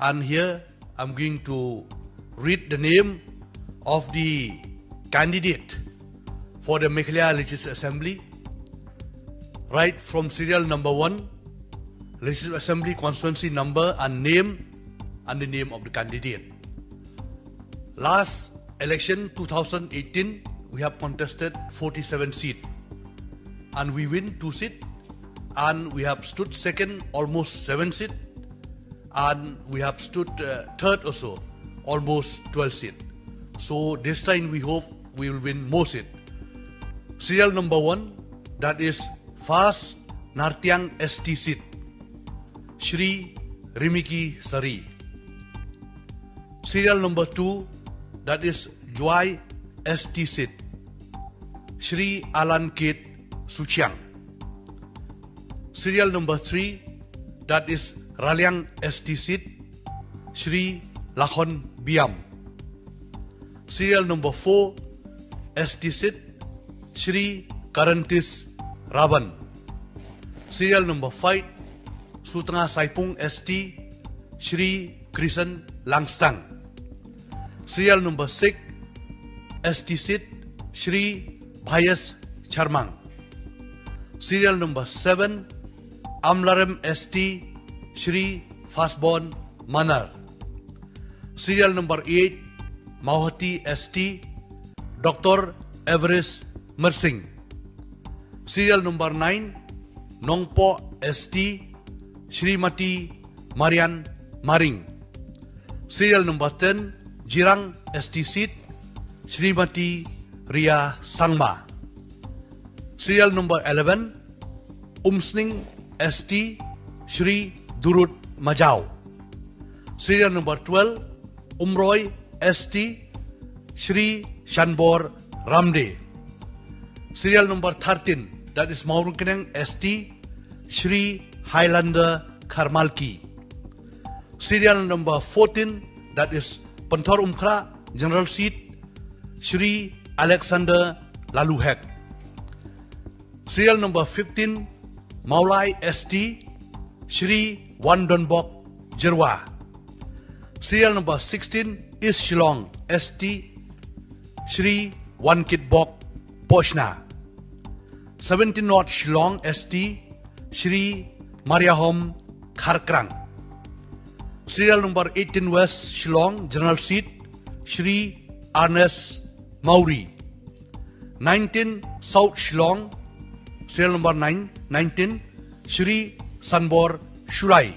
And here I'm going to read the name of the candidate for the Meghalaya Legislative Assembly. Right from serial number one, Legislative Assembly constituency number and name and the name of the candidate. Last election 2018, we have contested 47 seats and we win two seats and we have stood second almost seven seats and we have stood uh, third so, almost 12 seats. So this time we hope we will win more seats. Serial number one that is Fast Nartiang ST seat Shri Rimiki Sari. Serial number two that is Joy ST seat Shri Alan Kit Suchiang. Serial number three that is Raliang seat Shri Lakhon Biam. Serial number four ST seat Shri Karantis Raban. Serial number five Sutengah Saipung ST Shri Krisen Langstang. Serial number six ST seat Shri Bhayas Charmang. Serial number seven Amlarem ST Shri Fastborn Manar. Serial number 8 Mauhati ST Dr. Everest Mersing. Serial number 9 Nongpo ST Srimati Marian Maring. Serial number 10 Jirang ST Seat Srimati Ria Sangma. Serial number 11 Umsning ST Shri Durut Majau. Serial number 12 Umroy ST Shri Shanbor Ramde. Serial number 13 that is Maurunkeneng ST Shri Highlander Karmalki. Serial number 14 that is Pentor Umkra General Seat Shri Alexander Laluhek. Serial number 15 Maulai ST Shri Wandonbok Jerwa. Serial number 16 is Shillong ST Shri Wankit Bok Poshna. 17 North Shillong ST Shri Mariahom Kharkrang. Serial number 18 West Shillong General Seat Shri Ernest Mauri. 19 South Shillong Serial number 9 19 Shri Sanbor Shurai.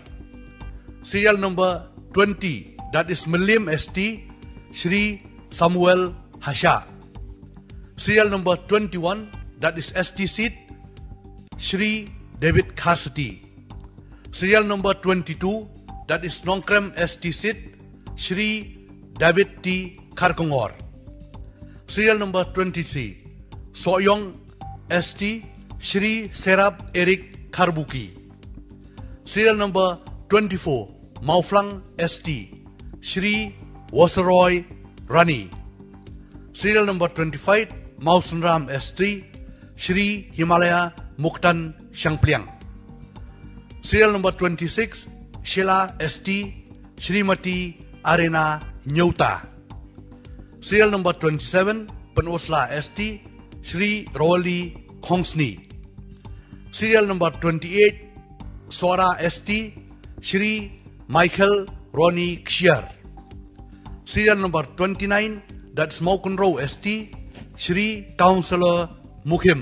Serial number 20 that is Milim ST Shri Samuel Hasha. Serial number 21 that is ST seat Shri David Cassidy. Serial number 22 that is Nongkrem ST seat Shri David T. Karkongor. Serial number 23 Soyong ST Shri Serap Eric Karbuki. Serial number 24 Mauflang ST Shri Wasaroy Rani. Serial number 25 Mausunram ST Shri Himalaya Muktan Shangpliang. Serial number 26 Sheila ST Srimati Arena Nyota. Serial number 27 Penosla ST Shri Roli Khongsni. Serial number 28 Swara ST Shri Michael Ronnie Kshiar. Serial number 29 that's Smoken Row ST Shri Councillor Mukhim.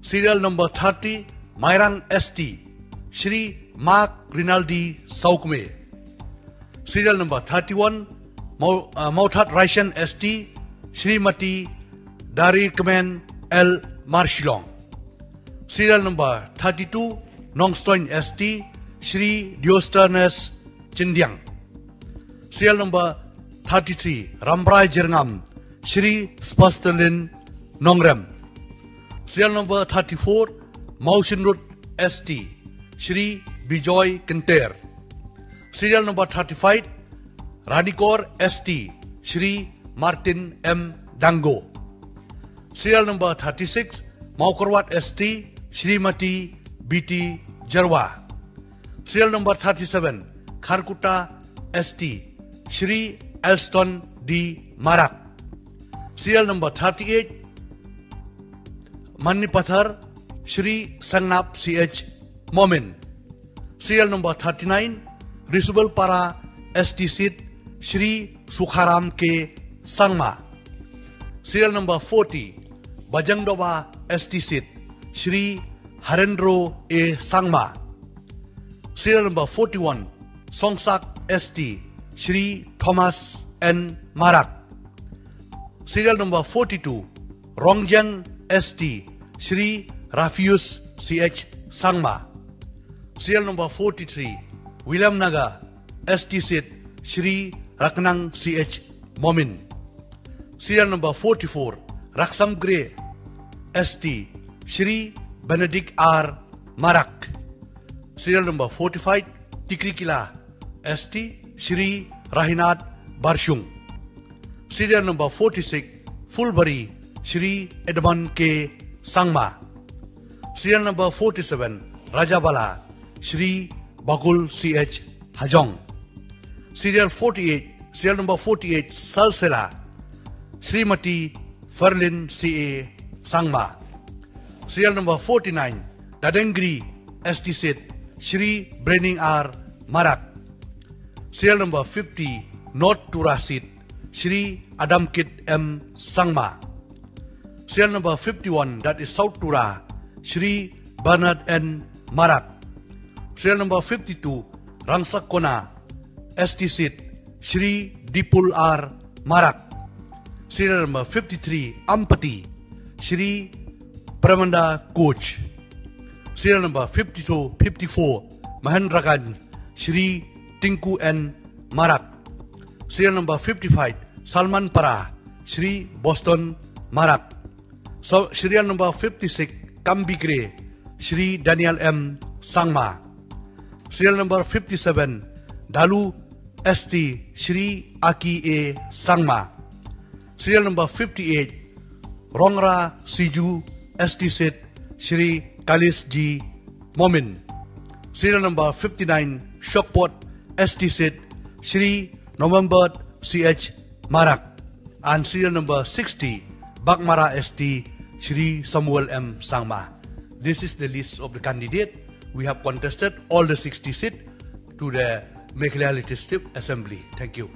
Serial number 30 Mairang ST Shri Mark Rinaldi Saukme. Serial number 31 Mau- uh, Mautat Raishan ST Srimati Dari Kemen L Marshilong. Serial number 32 Nongstoin ST Shri Diostanes Chindiang. Serial number 33 Rambrai Jirngam Shri Spastelin Nongrem. Serial number 34 Maushin Road ST Shri Bijoy Kenter. Serial number 35 Radikor ST Shri Martin M. Dango. Serial number 36 Maukarwat ST Srimati BT Jarwa. Serial number 37 खारकुटा एसटी Shri Elston D Mara serial number thirty eight Pathar Shri संगनाप C H Momin serial number ऋशुबलपारा S T seat Shri Sukharam K Sangma serial number 40 बजंगडोबा ST seat Shri Harendro A. Sangma. Serial number 41, Songsak ST, Shri Thomas N. Marak. Serial number 42, Rongjang ST, Shri Rafius CH Sangma. Serial number 43, William Naga, ST Seat, Shri Raknang CH Momin. Serial number 44, Raksam Gray, ST, Shri Benedict R. Marak. Serial number 45, Tikrikila, ST, Shri Rahinat Barshung. Serial number 46, Fulbury, Shri Edmund K. Sangma. Serial number 47, Rajabala, Shri Bakul C.H. Hajong. Serial 48, serial number 48, Salsela, Srimati Ferlin C.A. Sangma. Serial number 49, Dadengri Sid, Shri Brening R. Marak. Serial number 50, North Turasit, Shri Adamkit M. Sangma. Serial number 51, that is South Tura, Shri Bernard N. Marak. Serial number 52, Rangsakona, ST Sid, Shri Dipul R. Marak. Serial number 53, Ampati, Shri Pramanda Coach. Serial number 52, 54, Mahendrakan, Shri Tinku N. Marak. Serial number 55, Salman Para, Shri Boston Marak. So, serial number 56, Kambigre, Shri Daniel M. Sangma. Serial number 57, Dalu ST, Shri Aki A. Sangma. Serial number 58, Rongra Siju ST Sit, Shri Kalis G. Momin. Serial number 59, Shokpot ST Sit, Shri November CH Marak. And serial number 60, Bakmara ST, Shri Samuel M. Sangma. This is the list of the candidate. We have contested all the 60 seats to the Meghalaya Legislative Assembly. Thank you.